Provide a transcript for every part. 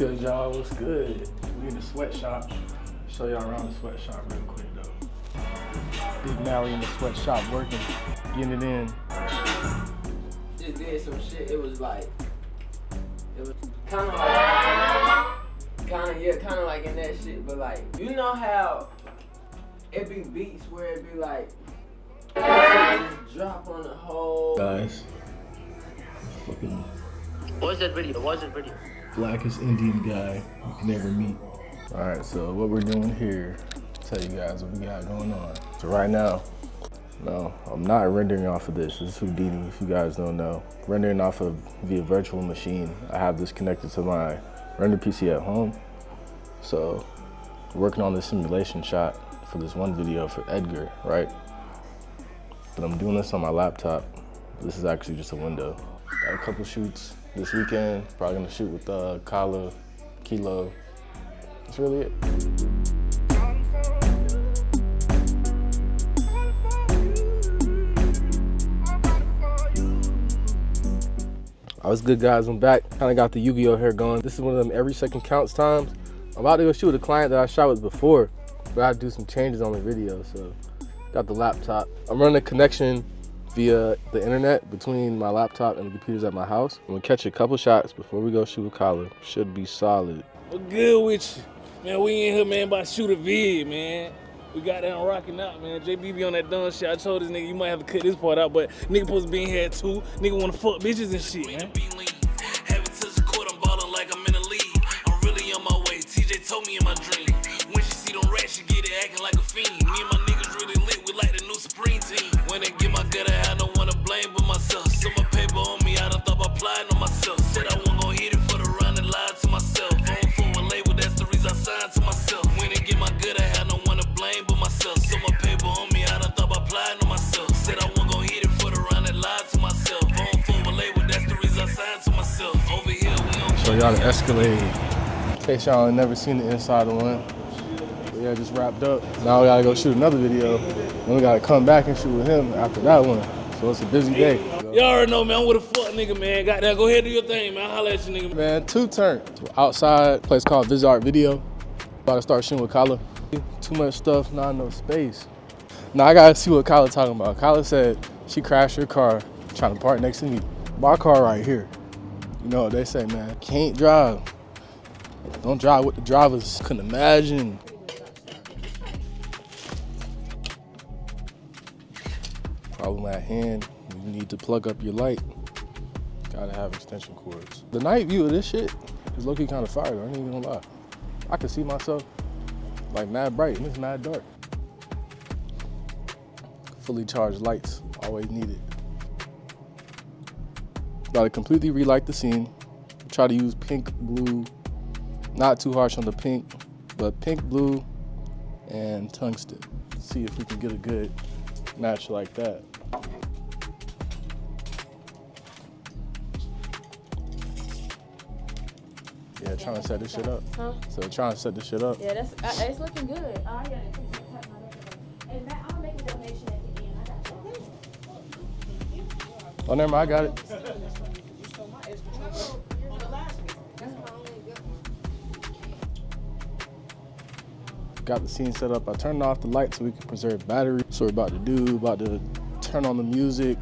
good, y'all? What's good? We in the sweatshop. Show y'all around the sweatshop real quick, though. Big Mally in the sweatshop working, getting it in. Just did some shit. It was like, it was kind of like, kind of yeah, kind of like in that shit. But like, you know how it be beats where it be like, drop on the whole. Guys, fucking What's that video? What's that video? Blackest Indian guy you can ever meet. All right, so what we're doing here, tell you guys what we got going on. So right now, no, I'm not rendering off of this. This is Houdini, if you guys don't know. Rendering off of via virtual machine. I have this connected to my render PC at home. So working on this simulation shot for this one video for Edgar, right? But I'm doing this on my laptop. This is actually just a window. Got a couple shoots this weekend. Probably gonna shoot with uh, Kyla, Kealo. That's really it. I was good guys, I'm back. Kinda got the Yu-Gi-Oh hair going. This is one of them every second counts times. I'm about to go shoot with a client that I shot with before, but I do some changes on the video, so got the laptop. I'm running a connection via the internet between my laptop and the computers at my house. I'm gonna catch a couple shots before we go shoot with Colin. Should be solid. What good with you? Man, we in here, man, about to shoot a vid, man. We got down rocking out, man. JB be on that dumb shit. I told this nigga you might have to cut this part out, but nigga supposed to be in here too. Nigga wanna fuck bitches and shit, man. Haven't touched the court, I'm ballin' like I'm in the league. I'm really on my way. TJ told me in my dream. When she see them rats, she get it acting like a fiend. Me and my we on Show y'all the Escalade. In case y'all ain't never seen the inside of one. But yeah, just wrapped up. Now we gotta go shoot another video. Then we gotta come back and shoot with him after that one. So it's a busy day. Y'all already know, man. I'm with a fuck nigga, man. Goddamn, go ahead and do your thing, man. Holla at you, nigga. Man, two turn. Outside, place called Vizart Video. About to start shooting with Kyla. Too much stuff, not enough space. Now I gotta see what Kyla talking about. Kyla said she crashed her car trying to park next to me. My car right here. You know what they say, man. Can't drive. Don't drive with the drivers. Couldn't imagine. Problem at hand, you need to plug up your light. Gotta have extension cords. The night view of this shit is looking kind of fire I ain't even gonna lie. I can see myself like mad bright and it's mad dark. Fully charged lights, always needed. Gotta completely relight the scene. Try to use pink, blue, not too harsh on the pink, but pink, blue, and tungsten. See if we can get a good match like that. Yeah, trying to set this shit up. Huh? So trying to set this shit up. Yeah, that's uh, it's looking good. Oh, I gotta take my cut my left away. Hey, Matt, I'll make a donation at the end. I got you. Oh, never mind, I got it. Got the scene set up. I turned off the light so we can preserve battery. So we're about to do, about to turn on the music,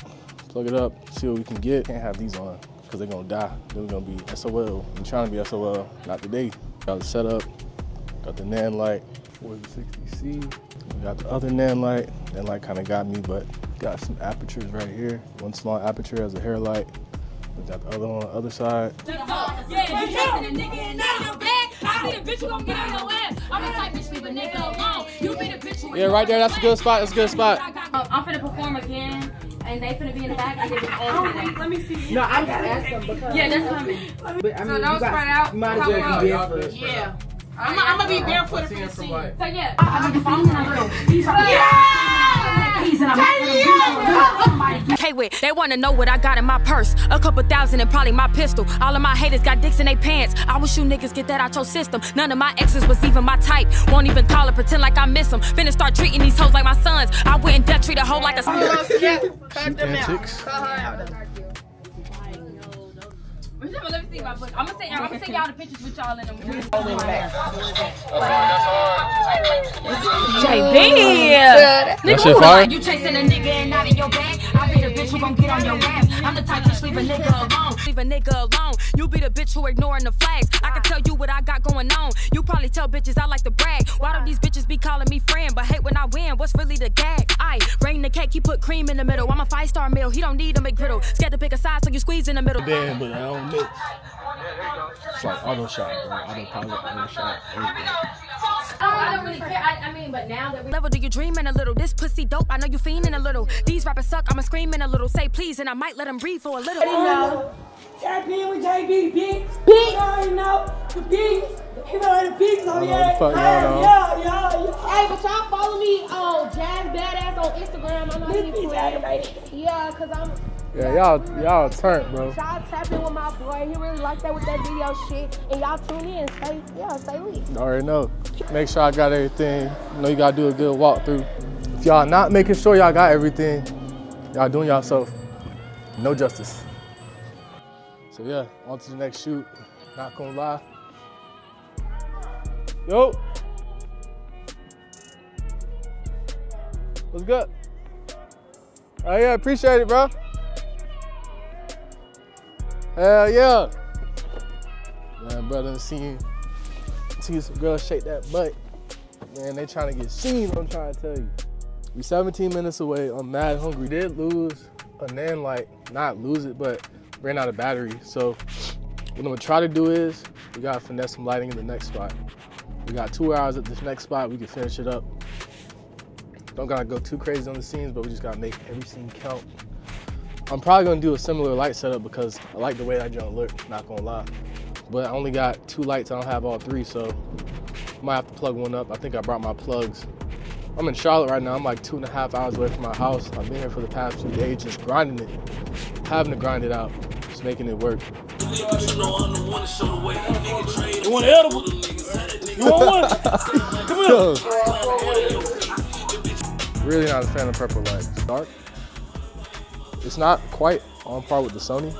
plug it up, see what we can get. Can't have these on because they're gonna die. Then we're gonna be SOL. I'm trying to be SOL, not today. Got the setup, got the Nanlite, 4060C. We got the other Nanlite. That light kind of got me, but got some apertures right here. One small aperture as a hair light. We got the other one on the other side. Yeah, you chasing a nigga and now your bag. I be the bitch who gon' get on your ass. I'm the type bitch leave a nigga alone. You be the bitch who Yeah, right there. That's a good spot. That's a good spot. Um, I'm finna perform again, and they finna be in the back. And they just all Let me see. No, I gotta ask them because. Yeah, that's coming. But I mean, So you those got, spread out, You might as well cover be barefoot. Yeah. I'm, I'm gonna be barefooted for the scene. So yeah. K with. They wanna know what I got in my purse. A couple thousand and probably my pistol. All of my haters got dicks in their pants. I wish you niggas get that out your system. None of my exes was even my type. Won't even call her, pretend like I miss them. Finna start treating these hoes like my sons. I wouldn't dare treat a hoe like a Shoot antics. Let me see my book. I'm gonna say, I'm gonna send y'all the pictures with y'all in them. JB. That Nigga, shit fire? you chasing a nigga and not in your bag? I be the bitch who gon' get on your ass. I'm the type to leave a nigga alone. Leave a nigga alone. You be the bitch who ignoring the flags. I can tell you what I got going on. You probably tell bitches I like to brag. Why don't these bitches be calling me friend, but hate when I win? What's really the gag? I bring the cake, he put cream in the middle. I'm a five star meal, he don't need a McGriddle. Scared to pick a side, so you squeeze in the middle. Band, but I don't mix. It's like auto shot, bro. Auto pilot, auto shot, everything. Um, I don't really care. I, I mean, but now that we Level, do you dreaming a little? This pussy dope, I know you fiending a little. These rappers suck, I'ma screaming a little. Say please, and I might let them breathe for a little. know. Tap in with JB, big, big. You already know the bigs. You know the bigs on know yeah. what the fuck yeah, yeah, yeah, yeah. Hey, but y'all follow me on Jazz Badass on Instagram. I know This you bitch friend. aggravated. Yeah, cause I'm Yeah, y'all, y'all turned, bro. y'all tapping with my boy. He really like that with that video shit. And y'all tune in. Stay yeah, stay lit. Already know. Make sure I got everything. You know you gotta do a good walkthrough. If y'all not making sure y'all got everything, y'all doing yourself no justice. So yeah, on to the next shoot. Not gonna lie. Yo. What's good? Oh yeah, appreciate it, bro. Hell yeah. Man, brother, seen see some girls shake that butt. Man, they trying to get seen, I'm trying to tell you. We 17 minutes away. I'm mad hungry. Did lose, and then like not lose it, but ran out of battery. So what I'm gonna try to do is we gotta finesse some lighting in the next spot. We got two hours at this next spot. We can finish it up. Don't gotta go too crazy on the scenes, but we just gotta make every scene count. I'm probably gonna do a similar light setup because I like the way that joint look, not gonna lie. But I only got two lights, I don't have all three, so I might have to plug one up. I think I brought my plugs. I'm in Charlotte right now, I'm like two and a half hours away from my house. I've been here for the past few days just grinding it, having to grind it out, just making it work. You know I'm the one to show the way. Nigga trade You want an edible? You want one? Come here. Really not a fan of purple lights. Dark. It's not quite on par with the Sony.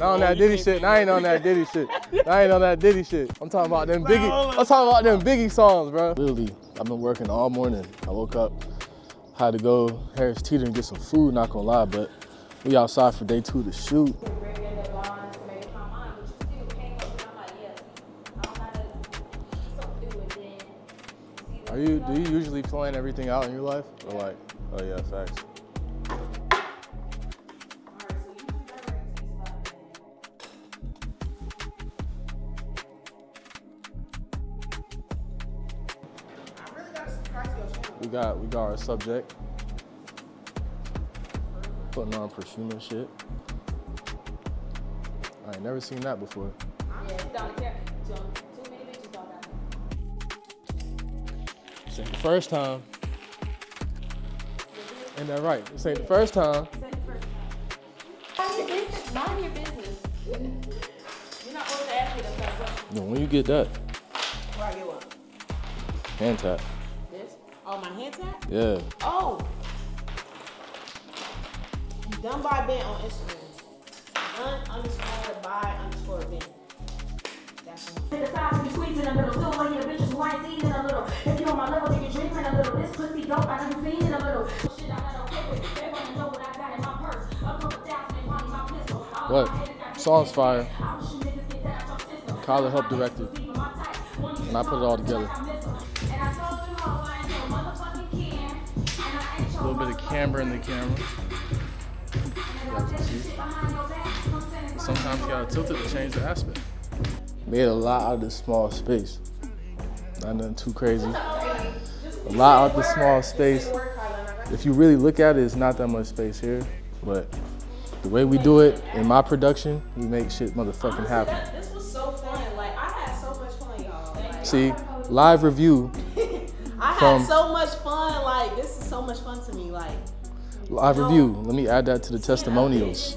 Not on that Diddy shit. I ain't on that Diddy shit. I ain't on that Diddy shit. I'm talking about them Biggie. I'm talking about them Biggie songs, bro. Literally, I've been working all morning. I woke up, had to go Harris Teeter and get some food. Not gonna lie, but we outside for day two to shoot. Are you? Do you usually plan everything out in your life, or like? Oh yeah, facts. We got we got our subject. Putting on perfume shit. I ain't never seen that before. This ain't the first time. Ain't that right? This ain't the first time. Mind your business. You're not supposed to ask me them kind of questions. When you get that Where I get what? hand tap, This? Oh, my hand tap? yeah. Oh. Done by Ben on Instagram. Done underscore by underscore Ben. That's one. Pick a side, so you squeeze in a little. Still one of your bitches who ain't eating a little. Your fire. Kyla helped direct it. And I put it all together. And I told you how I ain't no motherfucking kid. And I ain't A little bit of camber in the camera. Y'all can see. Sometimes you gotta tilt it to change the aspect. Made a lot out of this small space. Not nothing too crazy. A lot out of the small space. If you really look at it, it's not that much space here. But the way we do it in my production, we make shit motherfucking happen. This was so fun. Like, I had so much fun, y'all. See, live review, I had so much fun. Like, this is so much fun to me. Like, live review. Let me add that to the testimonials.